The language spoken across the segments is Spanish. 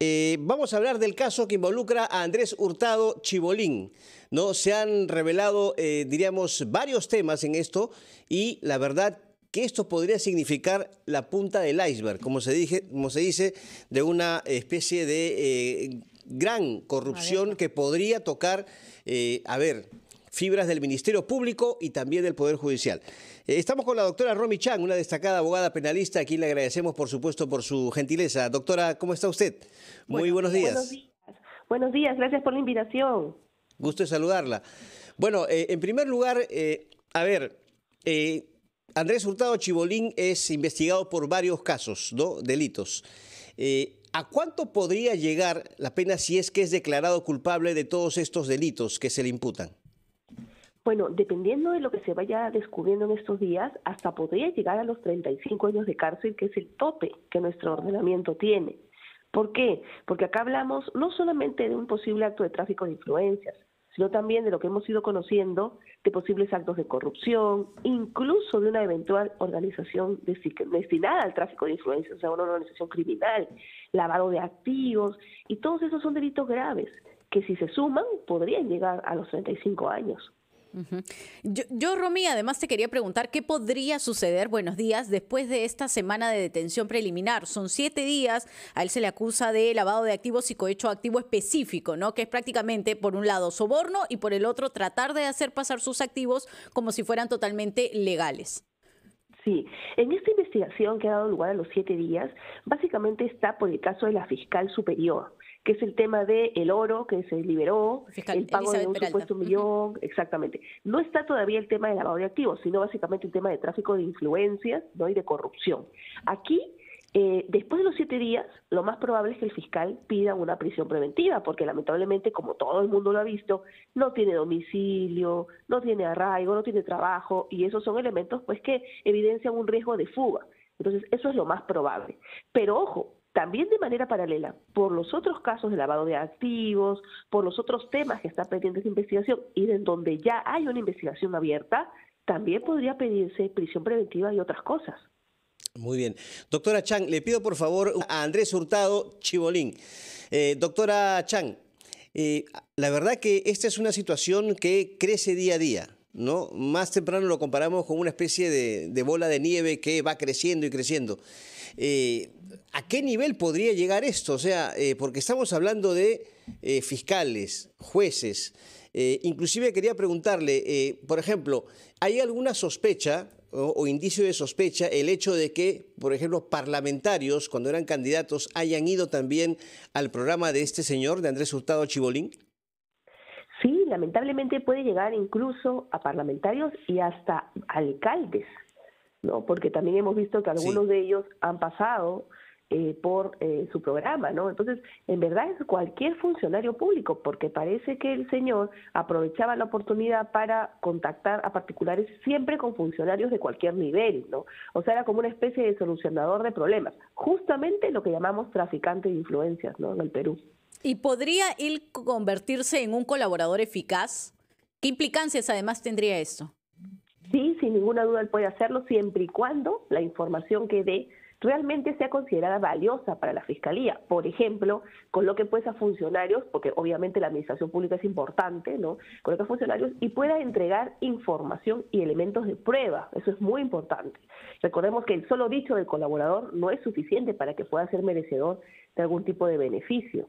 eh, vamos a hablar del caso que involucra a Andrés Hurtado Chibolín. ¿no? Se han revelado, eh, diríamos, varios temas en esto y la verdad que esto podría significar la punta del iceberg, como se, dije, como se dice, de una especie de eh, gran corrupción que podría tocar, a ver, fibras del Ministerio Público y también del Poder Judicial. Eh, estamos con la doctora Romy Chang, una destacada abogada penalista, a quien le agradecemos, por supuesto, por su gentileza. Doctora, ¿cómo está usted? Muy buenos días. Buenos días, buenos días. gracias por la invitación. Gusto de saludarla. Bueno, eh, en primer lugar, eh, a ver, Andrés Hurtado Chibolín es investigado por varios casos, ¿no? Delitos. ¿A cuánto podría llegar la pena si es que es declarado culpable de todos estos delitos que se le imputan? Bueno, dependiendo de lo que se vaya descubriendo en estos días, hasta podría llegar a los 35 años de cárcel, que es el tope que nuestro ordenamiento tiene. ¿Por qué? Porque acá hablamos no solamente de un posible acto de tráfico de influencias, sino también de lo que hemos ido conociendo de posibles actos de corrupción, incluso de una eventual organización destinada al tráfico de influencias, o sea, una organización criminal, lavado de activos, y todos esos son delitos graves que si se suman podrían llegar a los 35 años yo, yo, Romy, además te quería preguntar qué podría suceder, buenos días, después de esta semana de detención preliminar. Son siete días, a él se le acusa de lavado de activos y cohecho activo específico, ¿no? Que es prácticamente, por un lado, soborno y por el otro, tratar de hacer pasar sus activos como si fueran totalmente legales. Sí, en esta investigación que ha dado lugar a los siete días, básicamente está por el caso de la fiscal superior que es el tema del el oro que se liberó, el pago de un supuesto millón, exactamente. No está todavía el tema del lavado de activos, sino básicamente el tema de tráfico de influencias ¿no? y de corrupción. Aquí eh, después de los siete días, lo más probable es que el fiscal pida una prisión preventiva, porque lamentablemente, como todo el mundo lo ha visto, no tiene domicilio, no tiene arraigo, no tiene trabajo, y esos son elementos pues que evidencian un riesgo de fuga. Entonces, eso es lo más probable. Pero ojo, también de manera paralela, por los otros casos de lavado de activos, por los otros temas que están pendientes de investigación y en donde ya hay una investigación abierta, también podría pedirse prisión preventiva y otras cosas. Muy bien. Doctora Chang, le pido por favor a Andrés Hurtado Chibolín. Eh, doctora Chang, eh, la verdad que esta es una situación que crece día a día. ¿No? Más temprano lo comparamos con una especie de, bola de nieve que va creciendo y creciendo. Eh, ¿A qué nivel podría llegar esto? O sea, eh, porque estamos hablando de eh, fiscales, jueces. inclusive quería preguntarle, por ejemplo, ¿hay alguna sospecha o, indicio de sospecha el hecho de que, por ejemplo, parlamentarios, cuando eran candidatos, hayan ido también al programa de este señor, de Andrés Hurtado Chibolín? Sí, lamentablemente puede llegar incluso a parlamentarios y hasta alcaldes, ¿no? Porque también hemos visto que algunos de ellos han pasado eh, por eh, su programa, ¿no? Entonces, en verdad es cualquier funcionario público, porque parece que el señor aprovechaba la oportunidad para contactar a particulares siempre con funcionarios de cualquier nivel, ¿no? O sea, era como una especie de solucionador de problemas, justamente lo que llamamos traficante de influencias, ¿no? En el Perú. ¿Y podría él convertirse en un colaborador eficaz? ¿Qué implicancias además tendría esto? Sí, sin ninguna duda él puede hacerlo siempre y cuando la información que dé realmente sea considerada valiosa para la Fiscalía. Por ejemplo, coloque pues a funcionarios, porque obviamente la administración pública es importante, ¿no? Coloque a funcionarios y pueda entregar información y elementos de prueba. Eso es muy importante. Recordemos que el solo dicho del colaborador no es suficiente para que pueda ser merecedor de algún tipo de beneficio.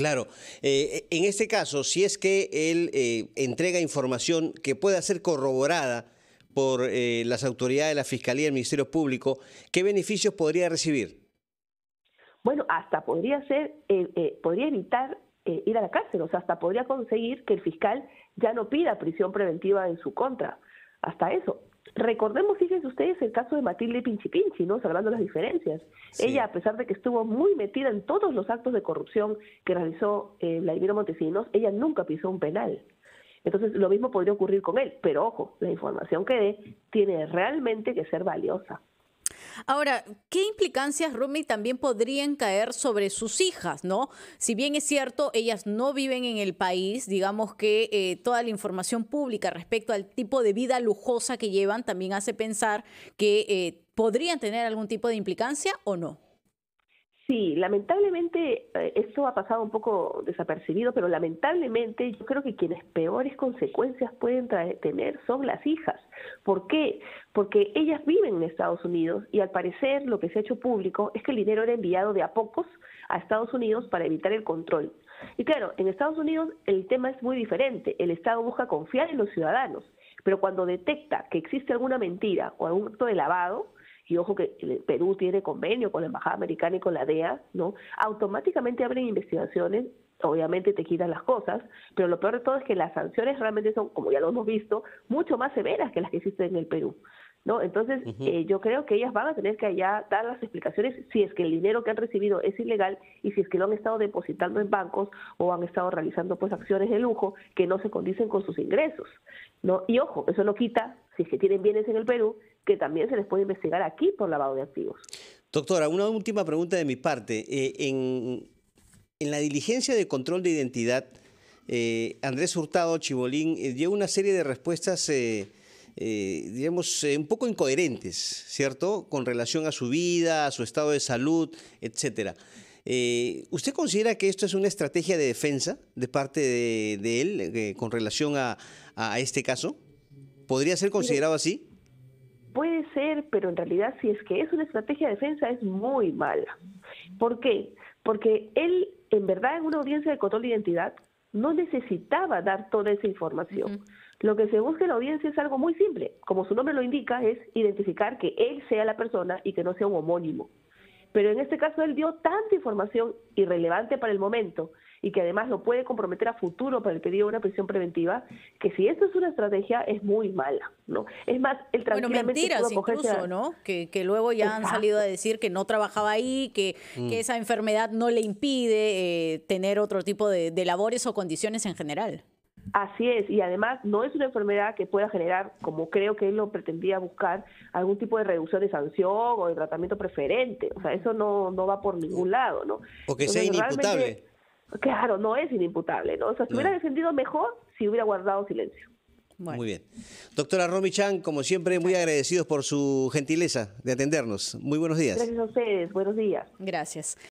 Claro, eh, en este caso, si es que él eh, entrega información que pueda ser corroborada por eh, las autoridades, la Fiscalía, el Ministerio Público, ¿qué beneficios podría recibir? Bueno, hasta podría ser, podría evitar ir a la cárcel, o sea, hasta podría conseguir que el fiscal ya no pida prisión preventiva en su contra. Hasta eso. Recordemos, fíjense ustedes, el caso de Matilde Pinchi ¿no? Hablando de las diferencias. Ella, a pesar de que estuvo muy metida en todos los actos de corrupción que realizó eh, Vladimiro Montesinos, ella nunca pisó un penal. Entonces, lo mismo podría ocurrir con él, pero ojo, la información que dé tiene realmente que ser valiosa. Ahora, ¿qué implicancias, Rumi, también podrían caer sobre sus hijas, no? Si bien es cierto, ellas no viven en el país, digamos que eh, toda la información pública respecto al tipo de vida lujosa que llevan también hace pensar que eh, podrían tener algún tipo de implicancia o no. Sí, lamentablemente eh, esto ha pasado un poco desapercibido, pero lamentablemente yo creo que quienes peores consecuencias pueden tener son las hijas. ¿Por qué? Porque ellas viven en Estados Unidos y al parecer lo que se ha hecho público es que el dinero era enviado de a pocos a Estados Unidos para evitar el control. Y claro, en Estados Unidos el tema es muy diferente. El Estado busca confiar en los ciudadanos, pero cuando detecta que existe alguna mentira o algún acto de lavado, y ojo que Perú tiene convenio con la Embajada Americana y con la DEA, ¿no? Automáticamente abren investigaciones, obviamente te quitan las cosas, pero lo peor de todo es que las sanciones realmente son, como ya lo hemos visto, mucho más severas que las que existen en el Perú. ¿No? Entonces, eh, yo creo que ellas van a tener que allá dar las explicaciones si es que el dinero que han recibido es ilegal y si es que lo han estado depositando en bancos o han estado realizando pues acciones de lujo que no se condicen con sus ingresos, ¿no? Y ojo, eso no quita, si es que tienen bienes en el Perú, que también se les puede investigar aquí por lavado de activos. Doctora, una última pregunta de mi parte. Eh, en, la diligencia de control de identidad, eh, Andrés Hurtado Chibolín eh, dio una serie de respuestas, digamos, un poco incoherentes, ¿cierto? Con relación a su vida, a su estado de salud, etcétera. ¿Usted considera que esto es una estrategia de defensa de parte de, él con relación a, a este caso? ¿Podría ser considerado así? Puede ser, pero en realidad si es que es una estrategia de defensa es muy mala. ¿Por qué? Porque él, en verdad, en una audiencia de control de identidad, no necesitaba dar toda esa información. Lo que se busca en la audiencia es algo muy simple. Como su nombre lo indica, es identificar que él sea la persona y que no sea un homónimo. Pero en este caso él dio tanta información irrelevante para el momento y que además lo puede comprometer a futuro para el pedido de una prisión preventiva, que si esto es una estrategia es muy mala, ¿no? Es más, el tranquilamente bueno, mentiras incluso, ¿no? Que, que, luego ya han salido a decir que no trabajaba ahí, que, que mm. esa enfermedad no le impide eh, tener otro tipo de, de labores o condiciones en general. Así es, y además no es una enfermedad que pueda generar, como creo que él lo pretendía buscar, algún tipo de reducción de sanción o de tratamiento preferente. O sea, eso no, no va por ningún lado, ¿no? O que sea inimputable. Claro, no es inimputable, ¿no? O sea, se hubiera defendido mejor si hubiera guardado silencio. Muy bien. Doctora Romy Chan, como siempre, muy agradecidos por su gentileza de atendernos. Muy buenos días. Gracias a ustedes, buenos días. Gracias.